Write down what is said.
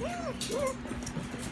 Woo! Woo!